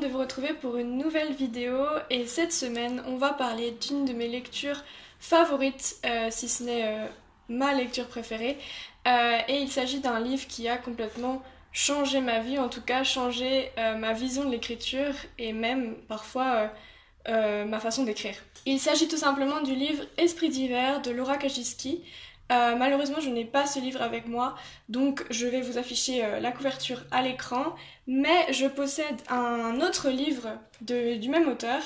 de vous retrouver pour une nouvelle vidéo et cette semaine on va parler d'une de mes lectures favorites, euh, si ce n'est euh, ma lecture préférée. Euh, et il s'agit d'un livre qui a complètement changé ma vie, en tout cas changé ma vision de l'écriture et même parfois ma façon d'écrire. Il s'agit tout simplement du livre Esprit d'hiver de Laura Kaczynski. Euh, malheureusement, je n'ai pas ce livre avec moi, donc je vais vous afficher euh, la couverture à l'écran. Mais je possède un autre livre du même auteur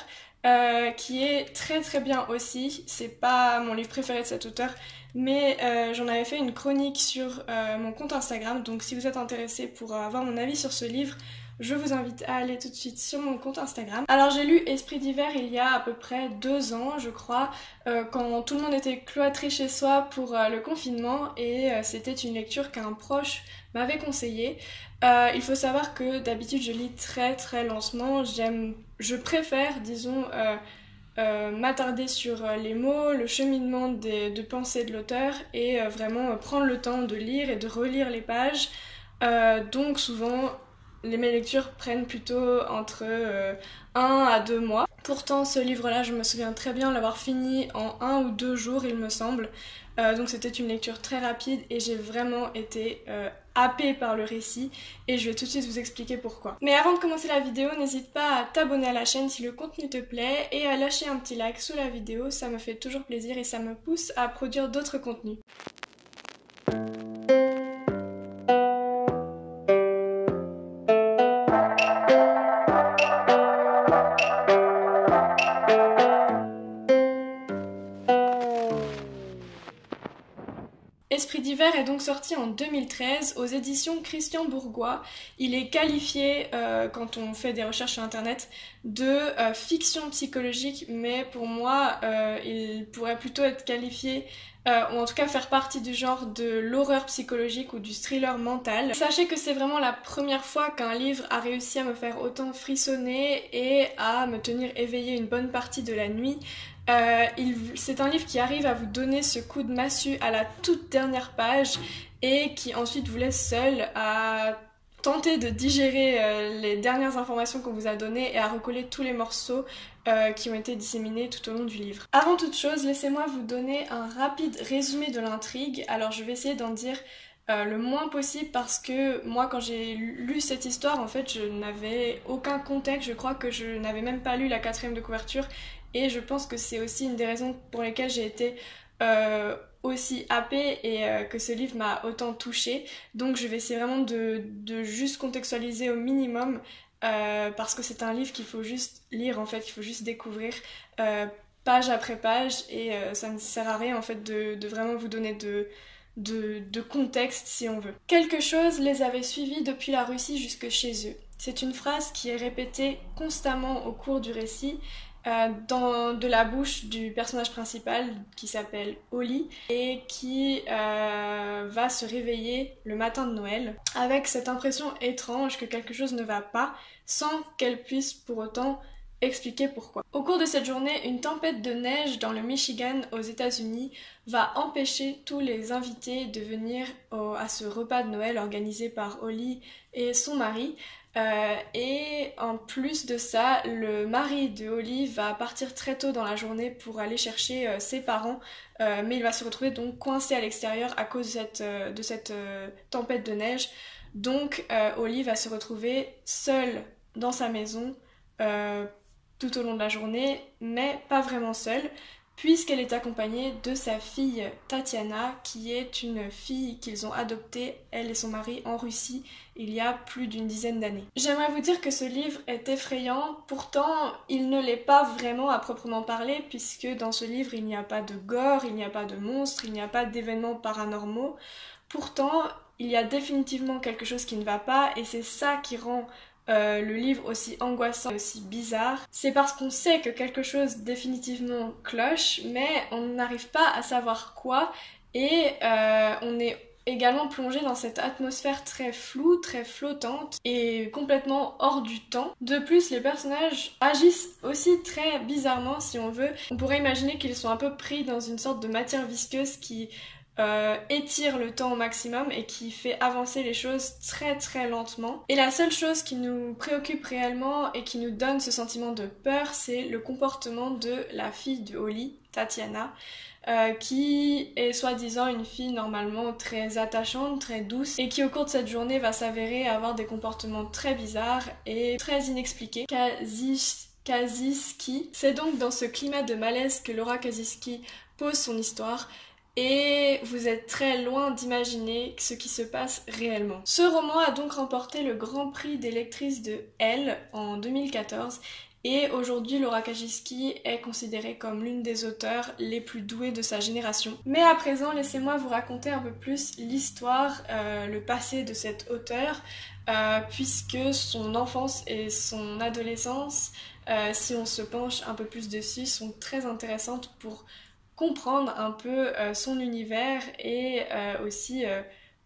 euh, qui est très très bien aussi. C'est pas mon livre préféré de cet auteur, mais j'en avais fait une chronique sur mon compte Instagram. Donc si vous êtes intéressé pour avoir mon avis sur ce livre, je vous invite à aller tout de suite sur mon compte Instagram. Alors j'ai lu Esprit d'hiver il y a à peu près deux ans, je crois, euh, quand tout le monde était cloîtré chez soi pour euh, le confinement et euh, c'était une lecture qu'un proche m'avait conseillé. il faut savoir que d'habitude je lis très très lentement, j'aime, je préfère, disons, m'attarder sur les mots, le cheminement des, de pensée de l'auteur et vraiment prendre le temps de lire et de relire les pages. donc souvent les, mes lectures prennent plutôt entre euh, un à deux mois. Pourtant, ce livre-là, je me souviens très bien l'avoir fini en un ou deux jours, il me semble. Euh, donc c'était une lecture très rapide et j'ai vraiment été euh, happée par le récit et je vais tout de suite vous expliquer pourquoi. Mais avant de commencer la vidéo, n'hésite pas à t'abonner à la chaîne si le contenu te plaît et à lâcher un petit like sous la vidéo, ça me fait toujours plaisir et ça me pousse à produire d'autres contenus. D'hiver est donc sorti en 2013 aux éditions Christian Bourgois. Il est qualifié, euh, quand on fait des recherches sur Internet, de euh, fiction psychologique, mais pour moi, euh, il pourrait plutôt être qualifié, ou en tout cas faire partie du genre de l'horreur psychologique ou du thriller mental. Sachez que c'est vraiment la première fois qu'un livre a réussi à me faire autant frissonner et à me tenir éveillée une bonne partie de la nuit. Euh, c'est un livre qui arrive à vous donner ce coup de massue à la toute dernière page et qui ensuite vous laisse seul à tenter de digérer euh, les dernières informations qu'on vous a données et à recoller tous les morceaux euh, qui ont été disséminés tout au long du livre. Avant toute chose, laissez-moi vous donner un rapide résumé de l'intrigue. Alors je vais essayer d'en dire le moins possible parce que moi quand j'ai lu cette histoire en fait je n'avais aucun contexte, je crois que je n'avais même pas lu la quatrième de couverture et je pense que c'est aussi une des raisons pour lesquelles j'ai été euh, aussi happée et euh, que ce livre m'a autant touchée. Donc je vais essayer vraiment de, juste contextualiser au minimum euh, parce que c'est un livre qu'il faut juste lire en fait, qu'il faut juste découvrir page après page et ça ne sert à rien en fait de, vraiment vous donner de, de, contexte si on veut. Quelque chose les avait suivis depuis la Russie jusque chez eux. C'est une phrase qui est répétée constamment au cours du récit euh, de la bouche du personnage principal qui s'appelle Holly et qui euh, va se réveiller le matin de Noël avec cette impression étrange que quelque chose ne va pas sans qu'elle puisse pour autant expliquer pourquoi. Au cours de cette journée, une tempête de neige dans le Michigan aux États-Unis va empêcher tous les invités de venir à ce repas de Noël organisé par Holly et son mari euh, et en plus de ça, le mari de Holly va partir très tôt dans la journée pour aller chercher euh, ses parents, euh, mais il va se retrouver donc coincé à l'extérieur à cause de cette, tempête de neige. Donc Holly va se retrouver seule dans sa maison tout au long de la journée, mais pas vraiment seule, puisqu'elle est accompagnée de sa fille Tatiana, qui est une fille qu'ils ont adoptée, elle et son mari, en Russie, il y a plus d'une dizaine d'années. J'aimerais vous dire que ce livre est effrayant, pourtant il ne l'est pas vraiment à proprement parler, puisque dans ce livre il n'y a pas de gore, il n'y a pas de monstres, il n'y a pas d'événements paranormaux. Pourtant, il y a définitivement quelque chose qui ne va pas, et c'est ça qui rend euh, le livre aussi angoissant et aussi bizarre, c'est parce qu'on sait que quelque chose définitivement cloche, mais on n'arrive pas à savoir quoi et euh, on est également plongé dans cette atmosphère très floue, très flottante et complètement hors du temps. De plus, les personnages agissent aussi très bizarrement si on veut. On pourrait imaginer qu'ils sont un peu pris dans une sorte de matière visqueuse qui euh, étire le temps au maximum et qui fait avancer les choses très très lentement. Et la seule chose qui nous préoccupe réellement et qui nous donne ce sentiment de peur, c'est le comportement de la fille de Holly, Tatiana. Euh, qui est soi-disant une fille normalement très attachante, très douce, et qui au cours de cette journée va s'avérer avoir des comportements très bizarres et très inexpliqués. Kaziski. C'est donc dans ce climat de malaise que Laura Kaziski pose son histoire, et vous êtes très loin d'imaginer ce qui se passe réellement. Ce roman a donc remporté le Grand Prix des lectrices de Elle en 2014 et aujourd'hui, Laura Kajiski est considérée comme l'une des auteurs les plus douées de sa génération. Mais à présent, laissez-moi vous raconter un peu plus l'histoire, euh, le passé de cette auteure, euh, puisque son enfance et son adolescence, euh, si on se penche un peu plus dessus, sont très intéressantes pour comprendre un peu son univers et aussi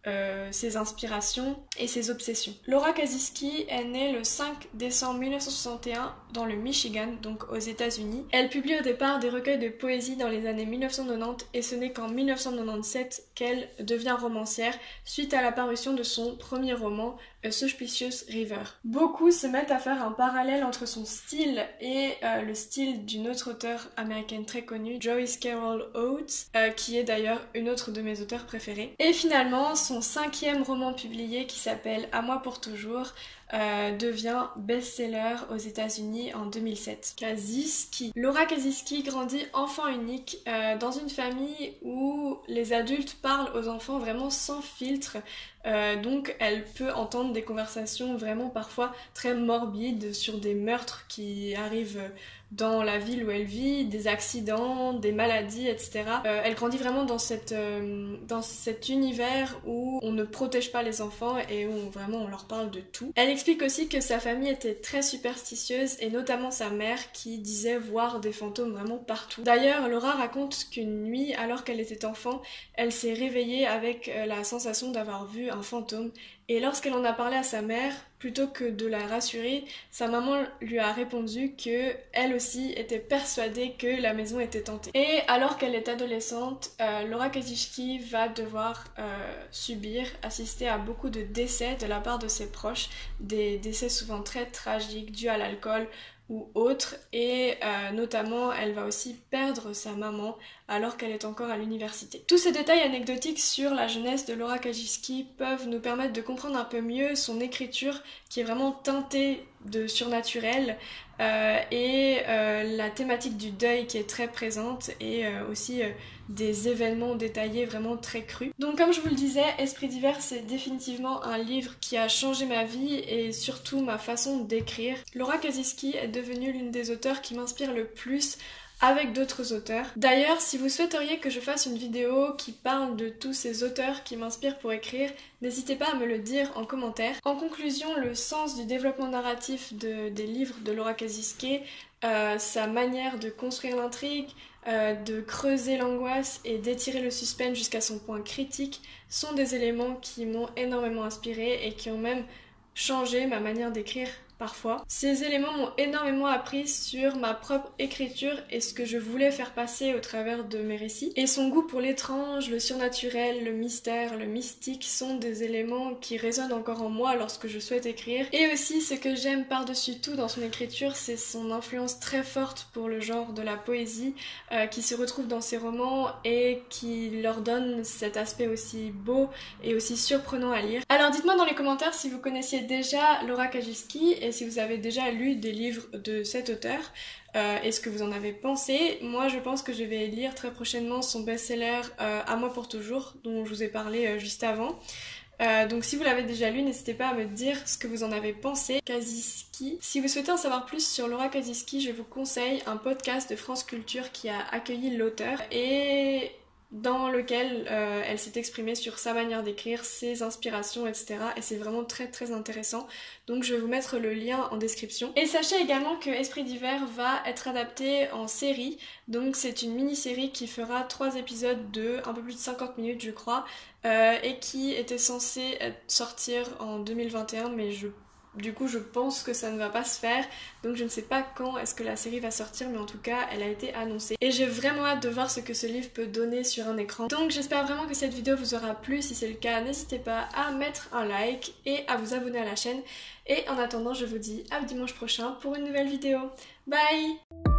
euh, ses inspirations et ses obsessions. Laura Kaziski est née le 5 décembre 1961 dans le Michigan, donc aux États-Unis. Elle publie au départ des recueils de poésie dans les années 1990 et ce n'est qu'en 1997 qu'elle devient romancière suite à la parution de son premier roman A Suspicious River. Beaucoup se mettent à faire un parallèle entre son style et euh, le style d'une autre auteure américaine très connue, Joyce Carol Oates, euh, qui est d'ailleurs une autre de mes auteurs préférées. Et finalement, son cinquième roman publié qui s'appelle À moi pour toujours euh, devient best-seller aux États-Unis en 2007. Kaziski. Laura Kaziski grandit enfant unique euh, dans une famille où les adultes parlent aux enfants vraiment sans filtre. Euh, donc elle peut entendre des conversations vraiment parfois très morbides sur des meurtres qui arrivent dans la ville où elle vit, des accidents, des maladies, etc. Euh, elle grandit vraiment dans, cette, euh, cet univers où on ne protège pas les enfants et où vraiment on leur parle de tout. Elle explique aussi que sa famille était très superstitieuse et notamment sa mère qui disait voir des fantômes vraiment partout. D'ailleurs, Laura raconte qu'une nuit, alors qu'elle était enfant, elle s'est réveillée avec euh, la sensation d'avoir vu un fantôme et lorsqu'elle en a parlé à sa mère, plutôt que de la rassurer, sa maman lui a répondu que elle aussi était persuadée que la maison était tentée. Et alors qu'elle est adolescente, euh, Laura Kazichki va devoir euh, subir, assister à beaucoup de décès de la part de ses proches, des décès souvent très tragiques dus à l'alcool ou autre et euh, notamment elle va aussi perdre sa maman alors qu'elle est encore à l'université. Tous ces détails anecdotiques sur la jeunesse de Laura Kajiski peuvent nous permettre de comprendre un peu mieux son écriture qui est vraiment teintée de surnaturel euh, et euh, la thématique du deuil qui est très présente et aussi des événements détaillés vraiment très crus. Donc comme je vous le disais, Esprit d'hiver c'est définitivement un livre qui a changé ma vie et surtout ma façon d'écrire. Laura Kaziski est devenue l'une des auteurs qui m'inspire le plus avec d'autres auteurs. D'ailleurs, si vous souhaiteriez que je fasse une vidéo qui parle de tous ces auteurs qui m'inspirent pour écrire, n'hésitez pas à me le dire en commentaire. En conclusion, le sens du développement narratif des livres de Laura Kaziski, euh, sa manière de construire l'intrigue, euh, de creuser l'angoisse et d'étirer le suspense jusqu'à son point critique sont des éléments qui m'ont énormément inspiré et qui ont même changé ma manière d'écrire parfois. Ces éléments m'ont énormément appris sur ma propre écriture et ce que je voulais faire passer au travers de mes récits. Et son goût pour l'étrange, le surnaturel, le mystère, le mystique sont des éléments qui résonnent encore en moi lorsque je souhaite écrire. Et aussi ce que j'aime par-dessus tout dans son écriture, c'est son influence très forte pour le genre de la poésie euh, qui se retrouve dans ses romans et qui leur donne cet aspect aussi beau et aussi surprenant à lire. Alors dites-moi dans les commentaires si vous connaissiez déjà Laura Kajiski et si vous avez déjà lu des livres de cet auteur euh, et ce que vous en avez pensé? Moi, je pense que je vais lire très prochainement son best-seller euh, À moi pour toujours, dont je vous ai parlé euh, juste avant. donc si vous l'avez déjà lu, n'hésitez pas à me dire ce que vous en avez pensé. Kaziski. Si vous souhaitez en savoir plus sur Laura Kaziski, je vous conseille un podcast de France Culture qui a accueilli l'auteur. Et dans lequel euh, elle s'est exprimée sur sa manière d'écrire, ses inspirations, etc. Et c'est vraiment très très intéressant. Donc je vais vous mettre le lien en description. Et sachez également que Esprit d'hiver va être adapté en série. Donc c'est une mini-série qui fera 3 épisodes de un peu plus de 50 minutes je crois. Euh, et qui était censée sortir en 2021 mais je du coup, je pense que ça ne va pas se faire. Donc, je ne sais pas quand est-ce que la série va sortir, mais en tout cas, elle a été annoncée. Et j'ai vraiment hâte de voir ce que ce livre peut donner sur un écran. Donc, j'espère vraiment que cette vidéo vous aura plu. Si c'est le cas, n'hésitez pas à mettre un like et à vous abonner à la chaîne. Et en attendant, je vous dis à dimanche prochain pour une nouvelle vidéo. Bye